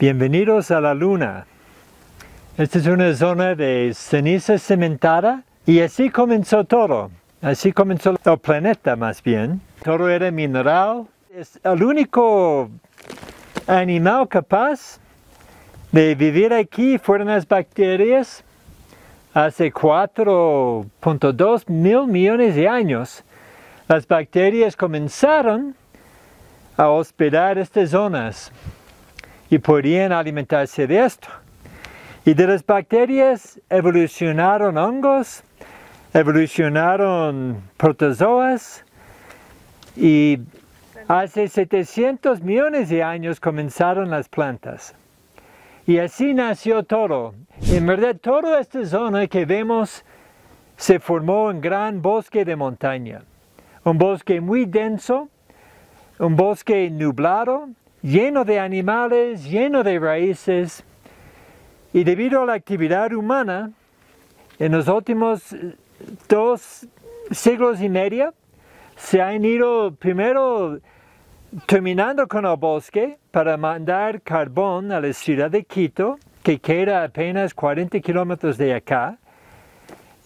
Bienvenidos a la Luna. Esta es una zona de ceniza cementada y así comenzó todo. Así comenzó el planeta más bien. Todo era mineral. Es el único animal capaz de vivir aquí fueron las bacterias hace 4.2 mil millones de años. Las bacterias comenzaron a hospedar estas zonas y podían alimentarse de esto. Y de las bacterias evolucionaron hongos, evolucionaron protozoas y hace 700 millones de años comenzaron las plantas. Y así nació todo. En verdad, toda esta zona que vemos se formó un gran bosque de montaña. Un bosque muy denso, un bosque nublado, lleno de animales, lleno de raíces. Y debido a la actividad humana, en los últimos eh, dos siglos y medio, se han ido primero terminando con el bosque para mandar carbón a la ciudad de Quito, que queda apenas 40 kilómetros de acá.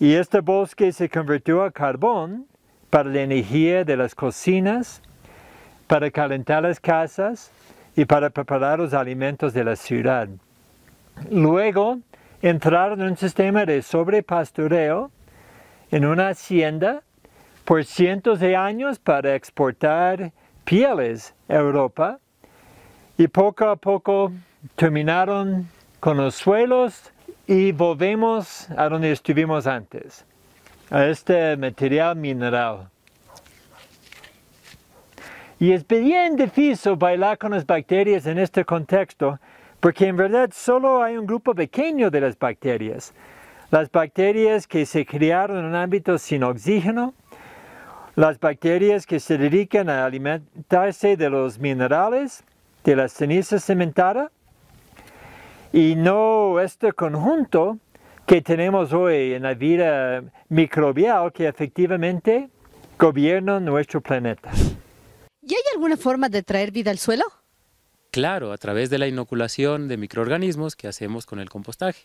Y este bosque se convirtió a carbón para la energía de las cocinas, para calentar las casas y para preparar los alimentos de la ciudad. Luego entraron en un sistema de sobrepastoreo en una hacienda por cientos de años para exportar pieles a Europa y poco a poco terminaron con los suelos y volvemos a donde estuvimos antes, a este material mineral. Y es bien difícil bailar con las bacterias en este contexto, porque en verdad solo hay un grupo pequeño de las bacterias. Las bacterias que se criaron en un ámbito sin oxígeno, las bacterias que se dedican a alimentarse de los minerales, de la ceniza cementada, y no este conjunto que tenemos hoy en la vida microbial que efectivamente gobierna nuestro planeta. ¿Y hay alguna forma de traer vida al suelo? Claro, a través de la inoculación de microorganismos que hacemos con el compostaje.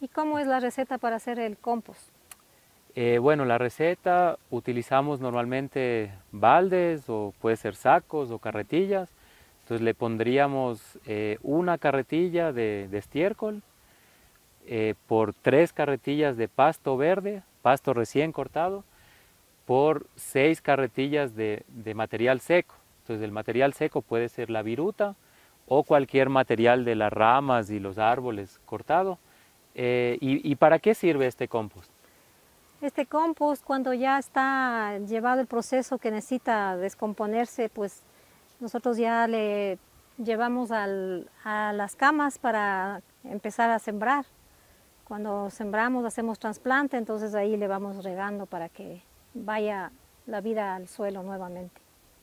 ¿Y cómo es la receta para hacer el compost? Eh, bueno, la receta utilizamos normalmente baldes o puede ser sacos o carretillas. Entonces le pondríamos eh, una carretilla de, estiércol eh, por tres carretillas de pasto verde, pasto recién cortado, por seis carretillas de, material seco. Entonces el material seco puede ser la viruta o cualquier material de las ramas y los árboles cortado. Eh, y, para qué sirve este compost? Este compost cuando ya está llevado el proceso que necesita descomponerse, pues nosotros ya le llevamos a las camas para empezar a sembrar. Cuando sembramos, hacemos trasplante, entonces ahí le vamos regando para que vaya la vida al suelo nuevamente.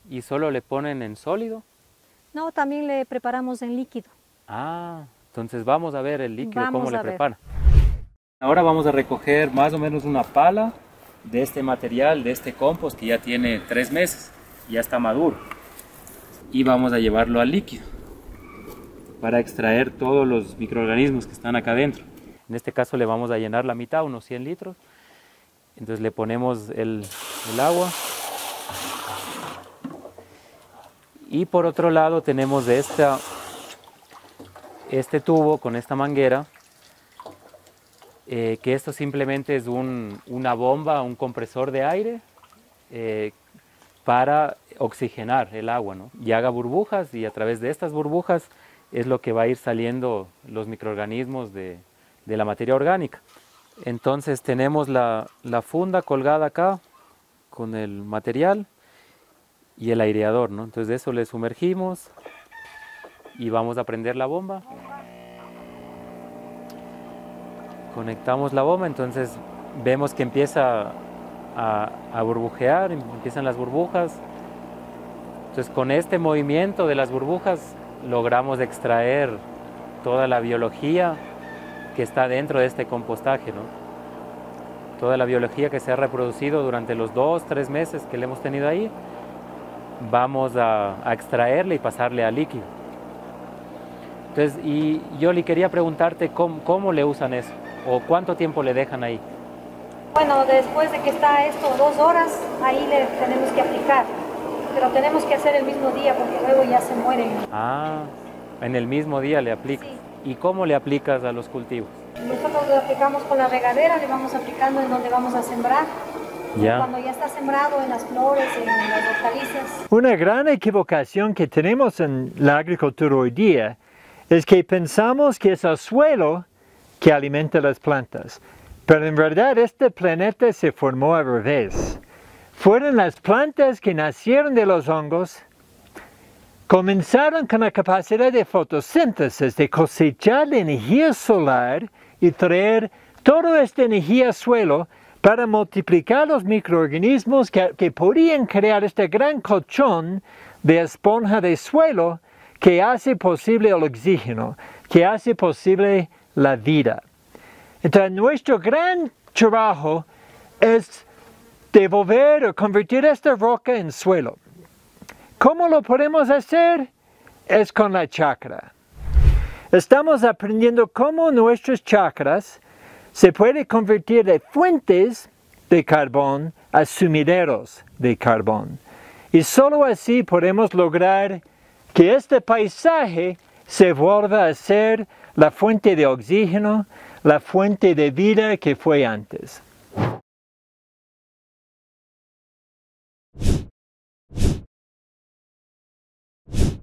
¿Y solo le ponen en sólido? No, también le preparamos en líquido. Ah, entonces vamos a ver el líquido, cómo le prepara. Ahora vamos a recoger más o menos una pala de este material, de este compost que ya tiene tres meses, ya está maduro. Y vamos a llevarlo al líquido para extraer todos los microorganismos que están acá adentro. En este caso le vamos a llenar la mitad, unos 100 litros, entonces le ponemos el, agua. Y por otro lado tenemos esta, este tubo con esta manguera, eh, que esto simplemente es una bomba, un compresor de aire eh, para oxigenar el agua, ¿no? y haga burbujas y a través de estas burbujas es lo que va a ir saliendo los microorganismos de la materia orgánica. Entonces tenemos la, funda colgada acá con el material y el aireador, ¿no? Entonces de eso le sumergimos y vamos a prender la bomba. Conectamos la bomba, entonces vemos que empieza a, a burbujear, empiezan las burbujas. Entonces con este movimiento de las burbujas logramos extraer toda la biología que está dentro de este compostaje. ¿no? Toda la biología que se ha reproducido durante los dos, tres meses que le hemos tenido ahí, vamos a, extraerle y pasarle a líquido. Entonces, y yo le quería preguntarte cómo, cómo le usan eso o cuánto tiempo le dejan ahí. Bueno, después de que está esto dos horas, ahí le tenemos que aplicar. Pero tenemos que hacer el mismo día porque luego ya se mueren. Ah, en el mismo día le aplicas. Sí. ¿Y cómo le aplicas a los cultivos? Nosotros lo aplicamos con la regadera, le vamos aplicando en donde vamos a sembrar. Ya. Cuando ya está sembrado en las flores, en las hortalizas. Una gran equivocación que tenemos en la agricultura hoy día es que pensamos que es el suelo que alimenta las plantas. Pero en verdad este planeta se formó al revés. Fueron las plantas que nacieron de los hongos, comenzaron con la capacidad de fotosíntesis, de cosechar la energía solar y traer toda esta energía al suelo para multiplicar los microorganismos que, que podían crear este gran colchón de esponja de suelo que hace posible el oxígeno, que hace posible la vida. Entonces, nuestro gran trabajo es devolver o convertir esta roca en suelo. ¿Cómo lo podemos hacer? Es con la chakra. Estamos aprendiendo cómo nuestras chakras se pueden convertir de fuentes de carbón a sumideros de carbón. Y solo así podemos lograr que este paisaje se vuelva a ser la fuente de oxígeno, la fuente de vida que fue antes.